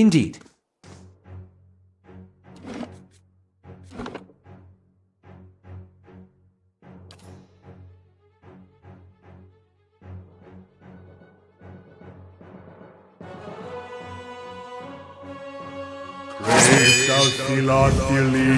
Indeed. Philadelphia.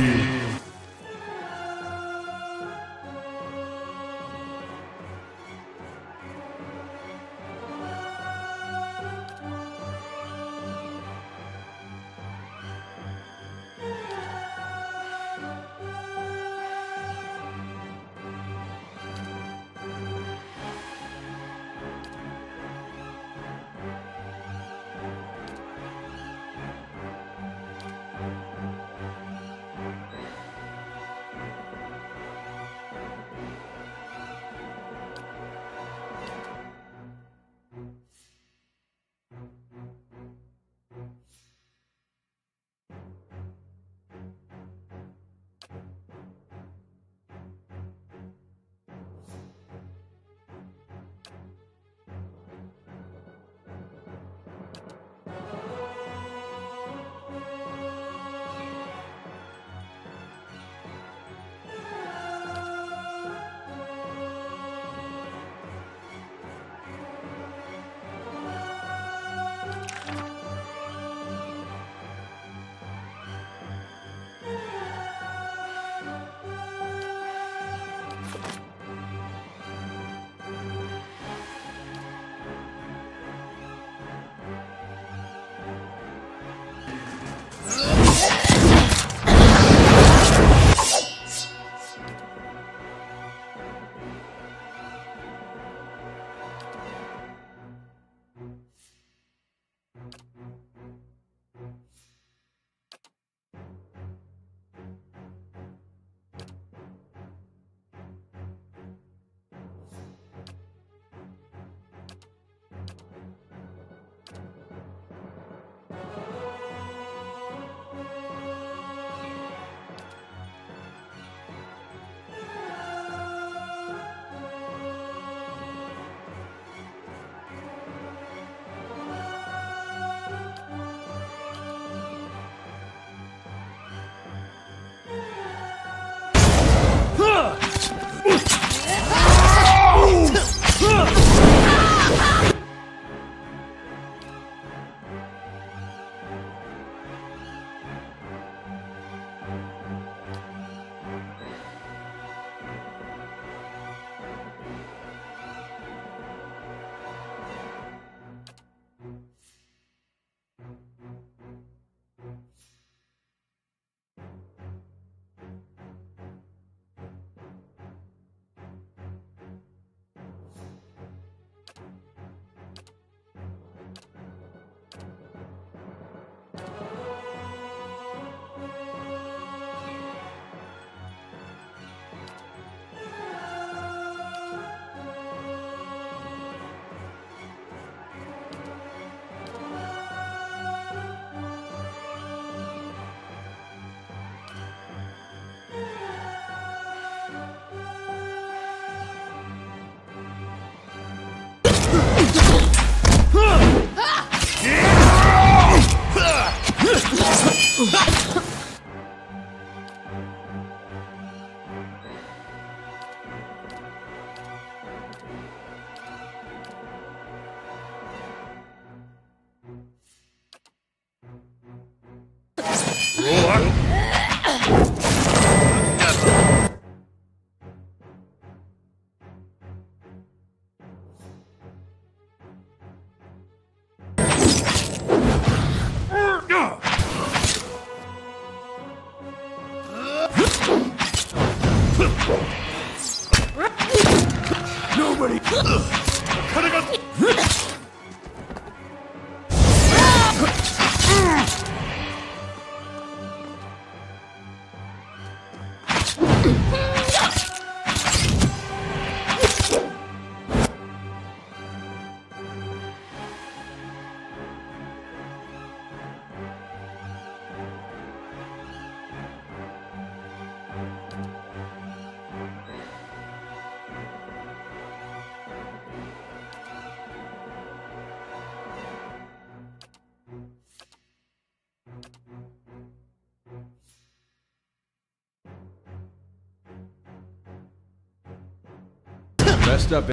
Messed up.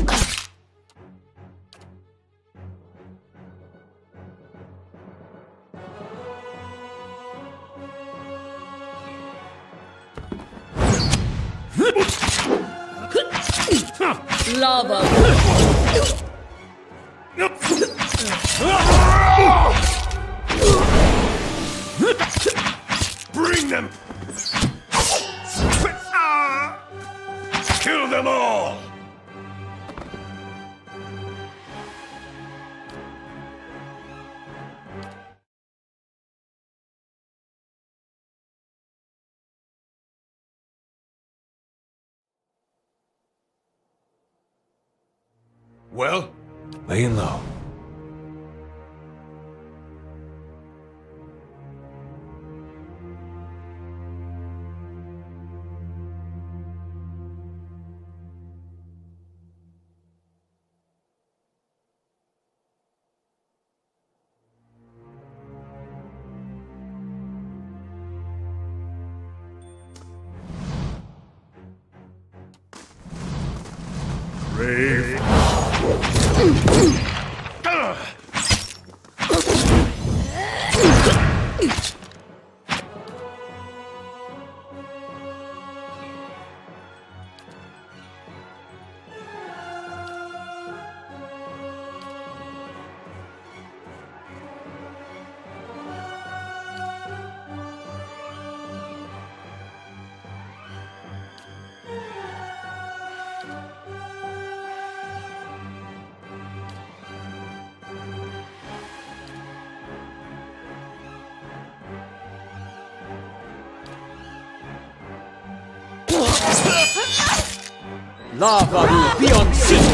Brave. Lava will be on.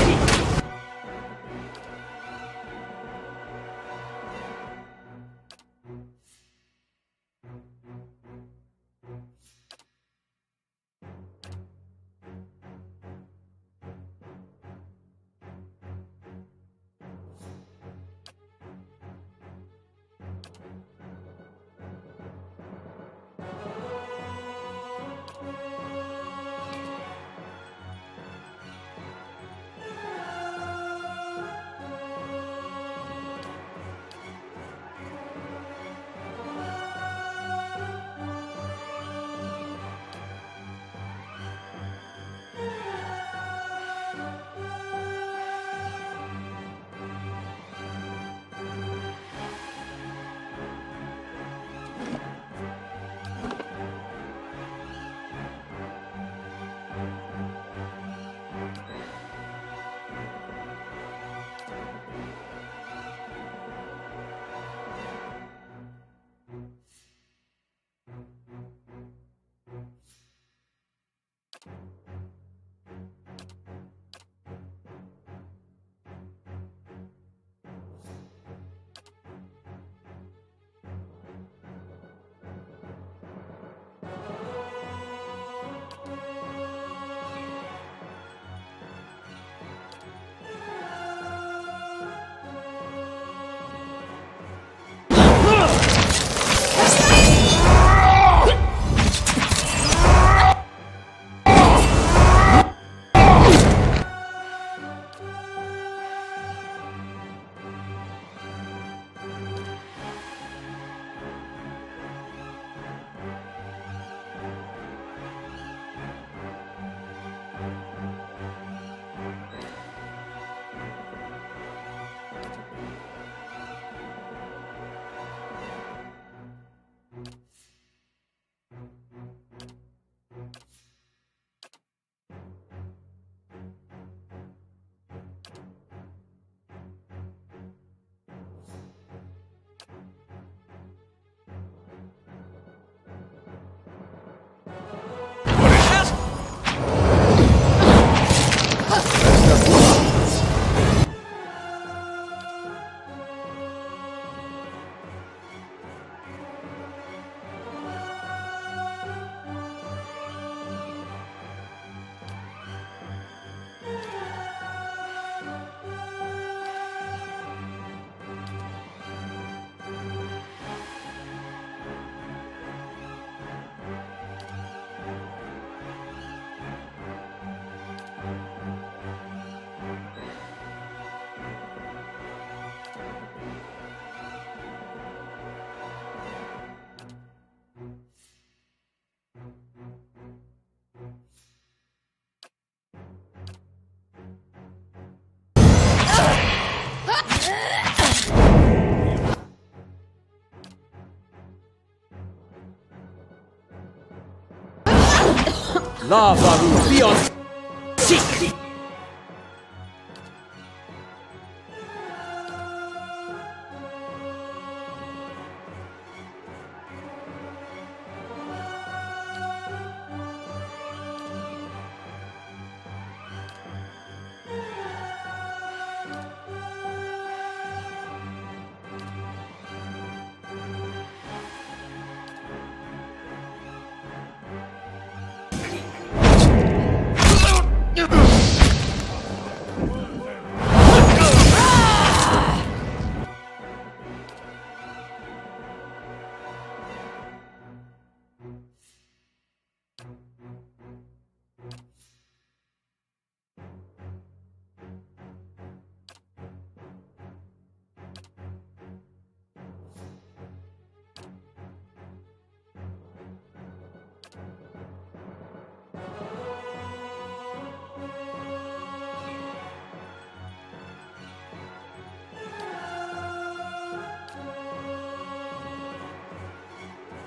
Lava will be on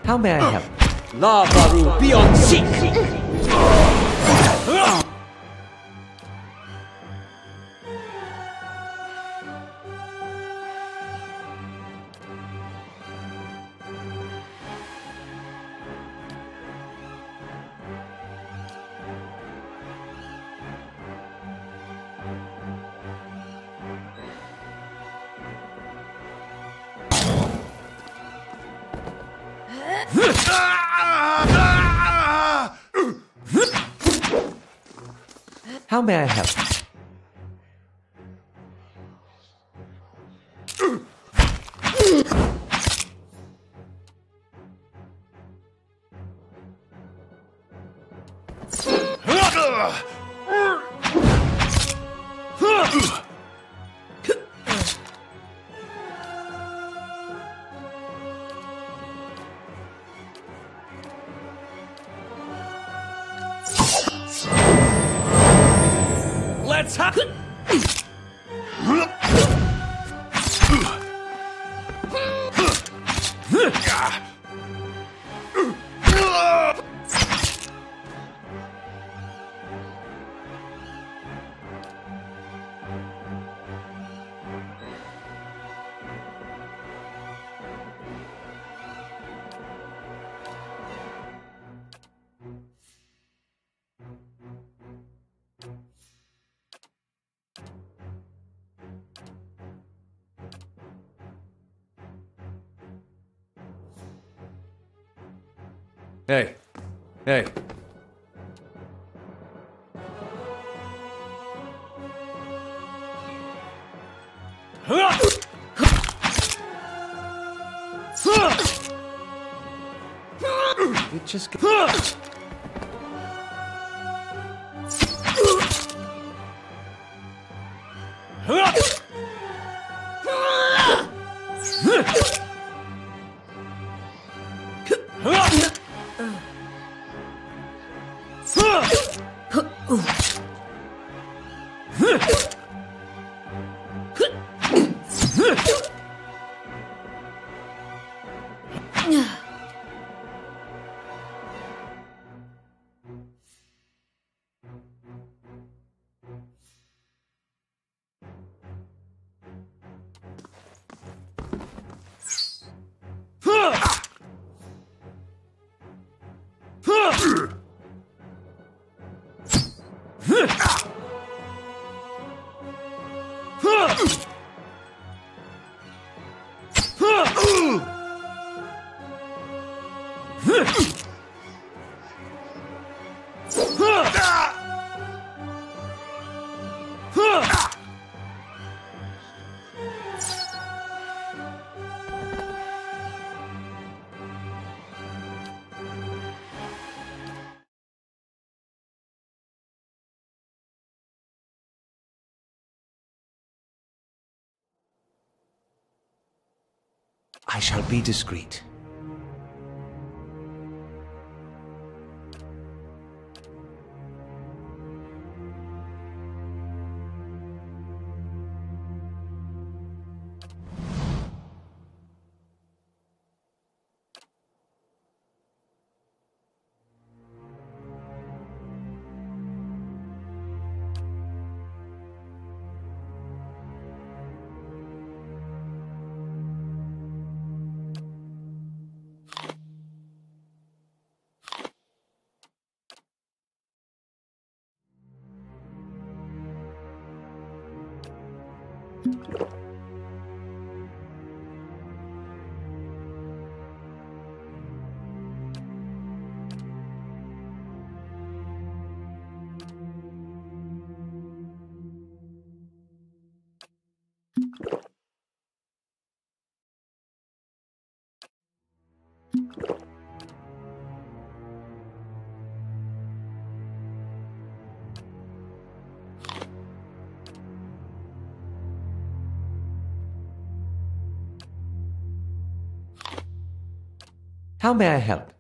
How may I help? On seek. May I help? Hey. Hey. Just I shall be discreet. How may I help?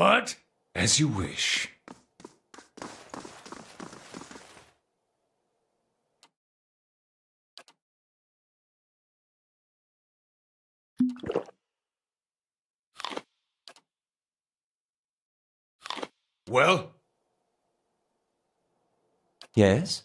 What? As you wish. Well? Yes?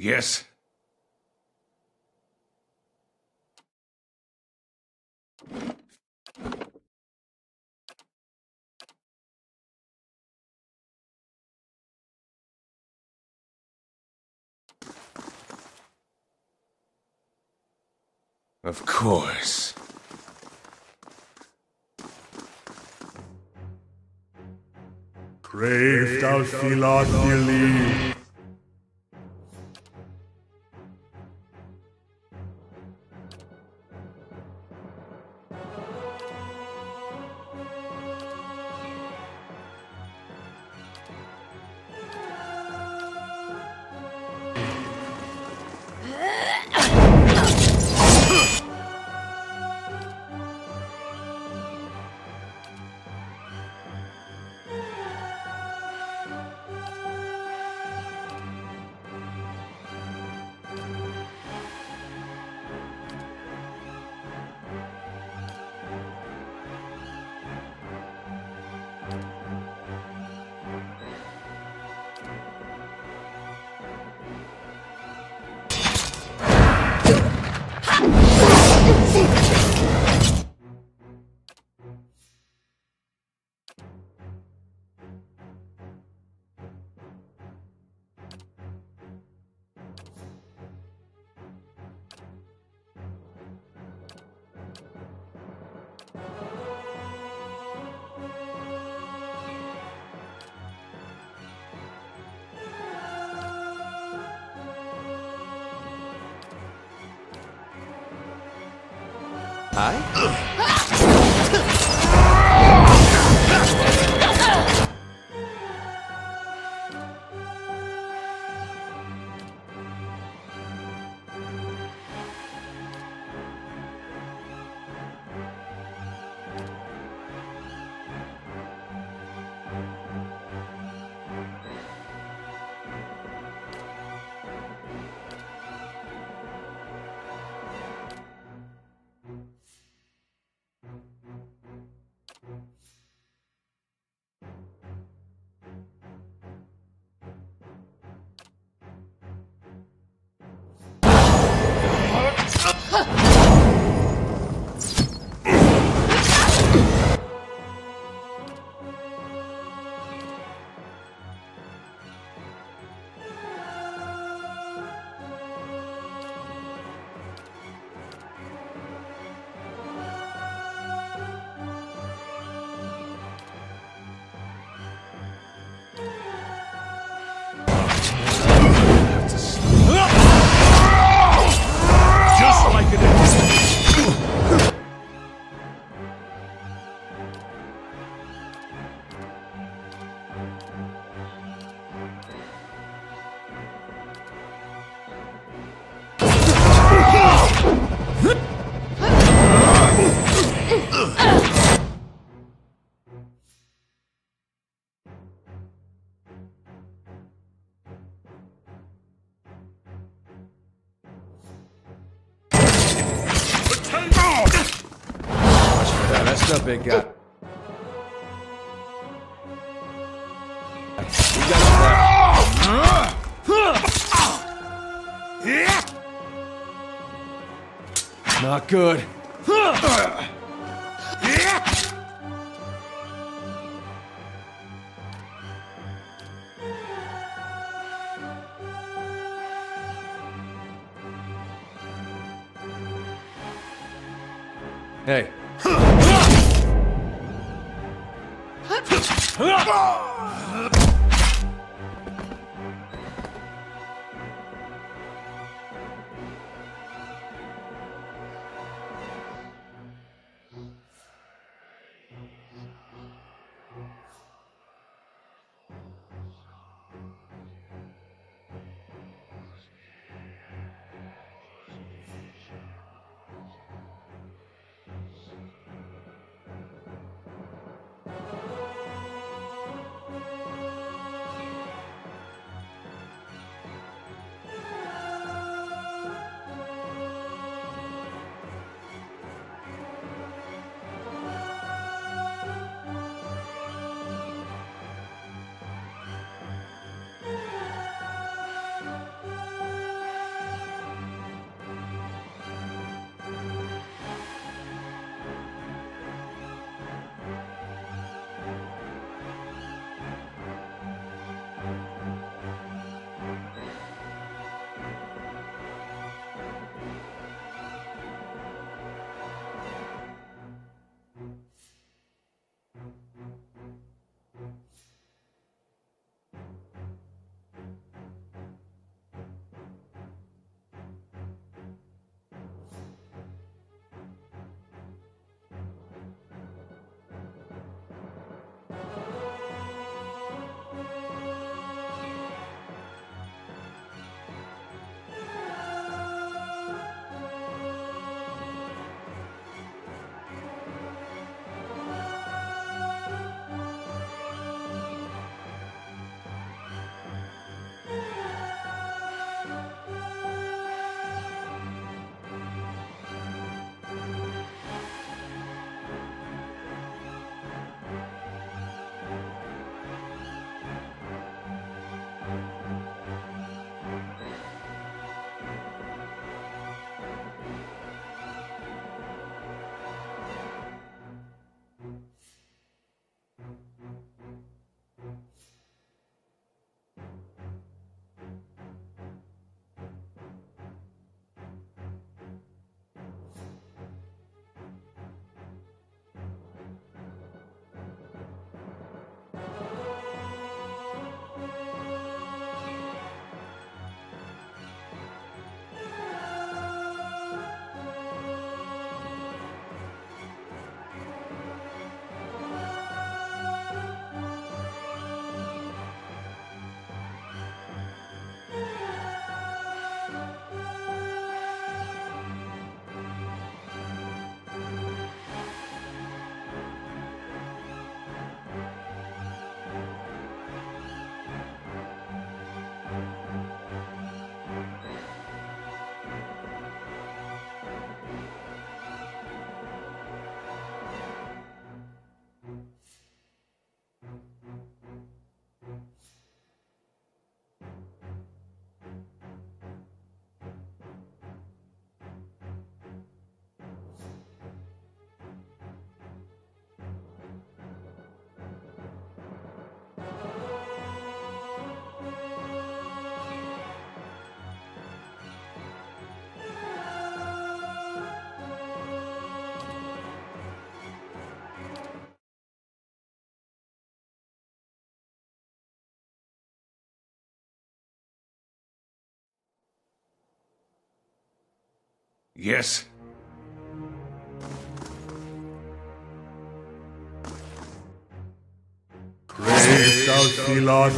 Yes. Of course. Crave thou Philophili. Hi. Good. Yes. Brave thou Silas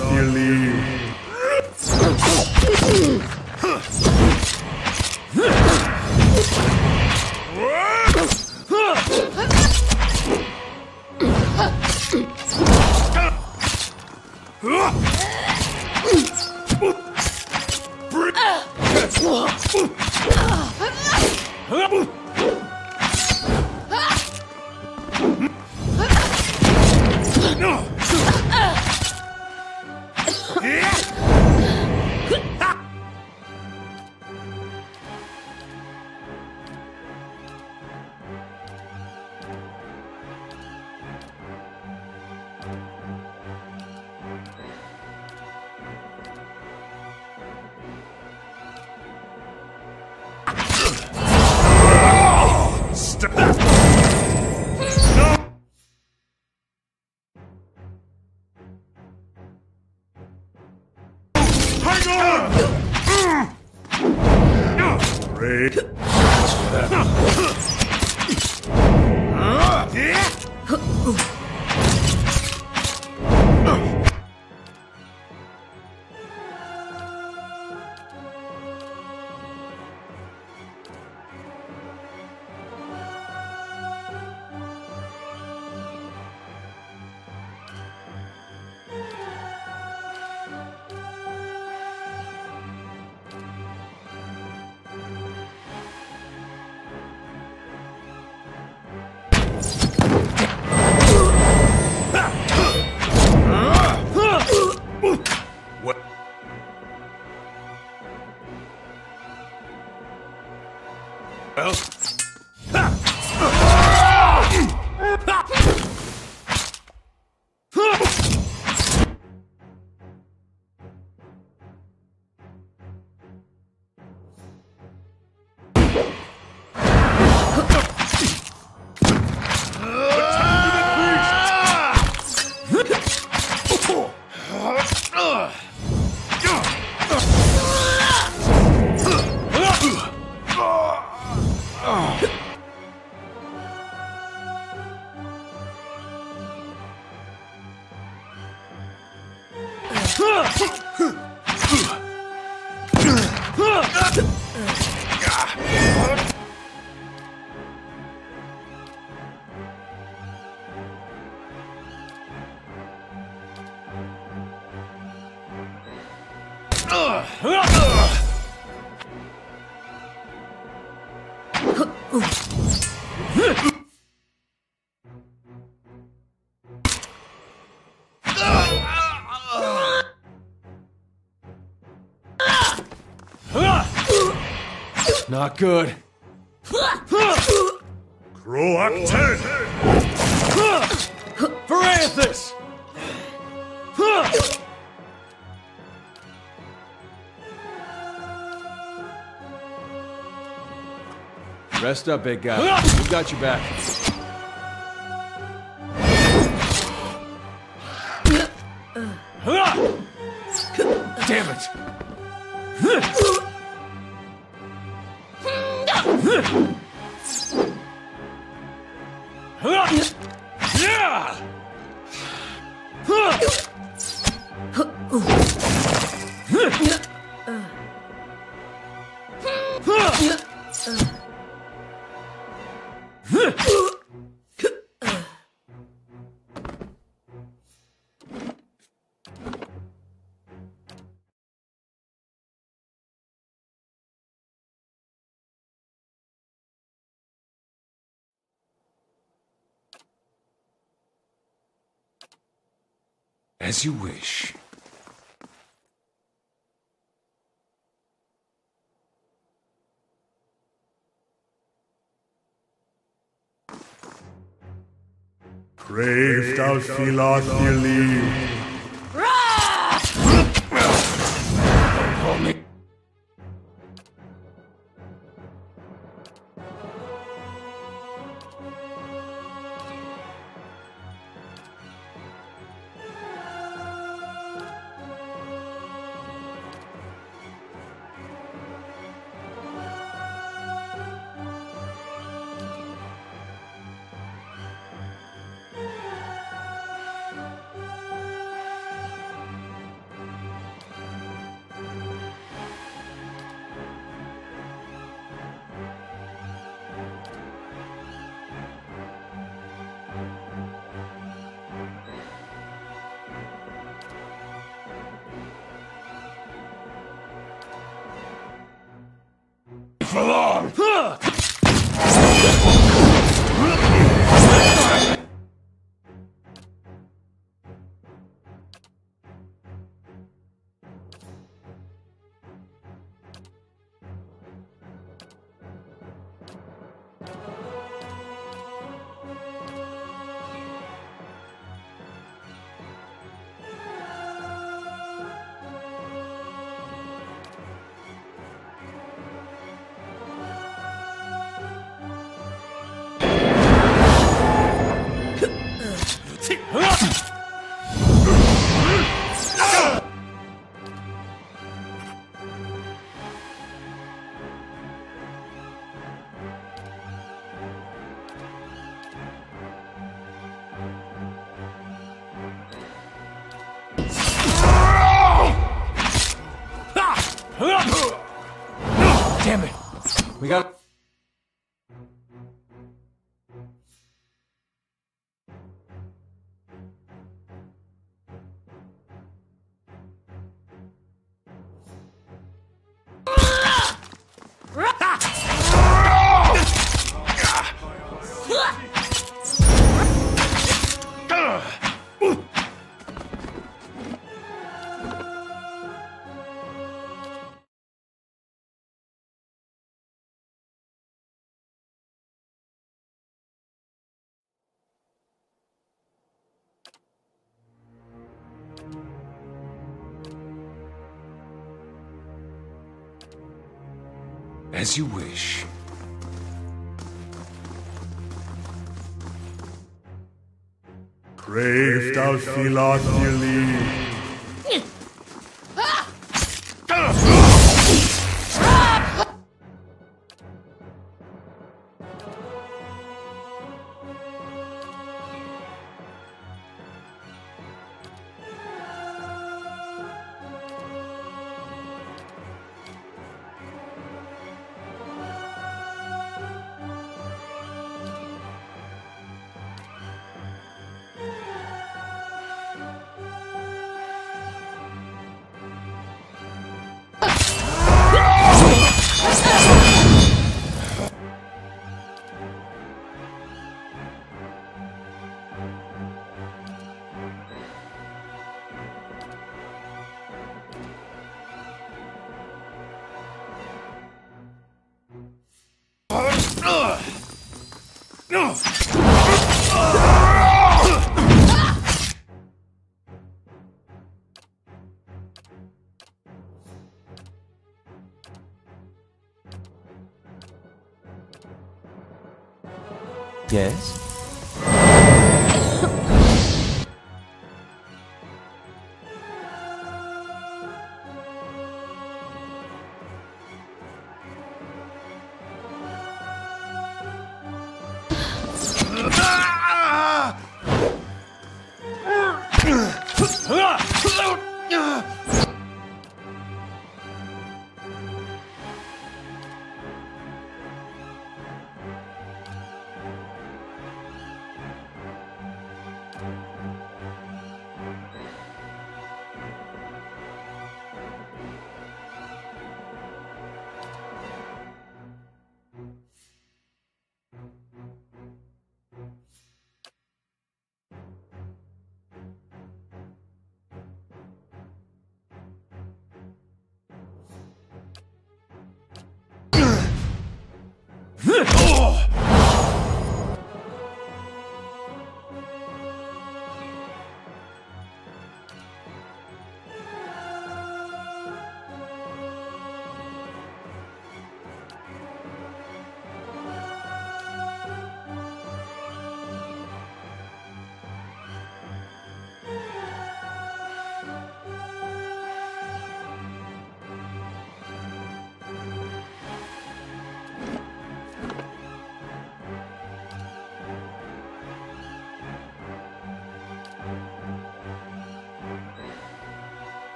Not good. Crow up 10. Varanthus! Rest up, big guy. We got your back. As you wish. Brave thou Silas As you wish. Crave thou Philos Yes?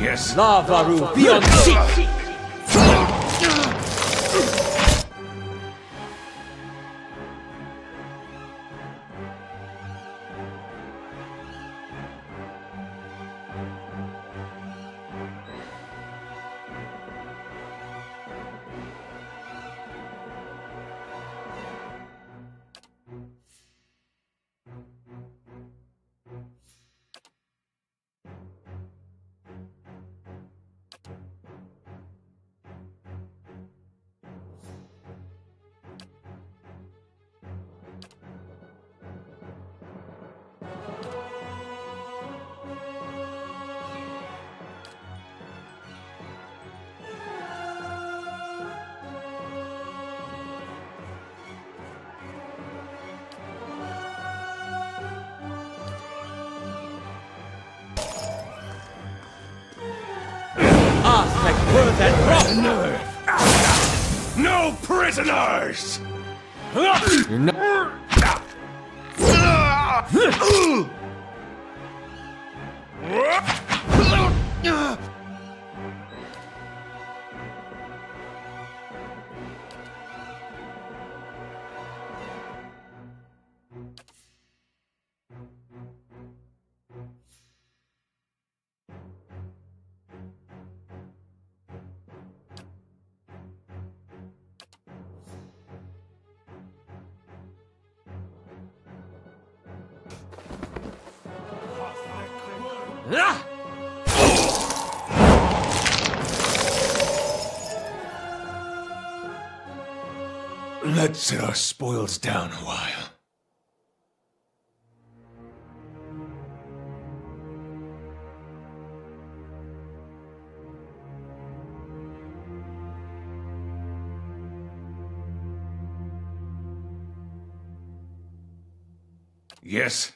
Yes. Lavaru, be on seat! That drop! No prisoners! You're not... Uh. Let's set our spoils down a while. Yes?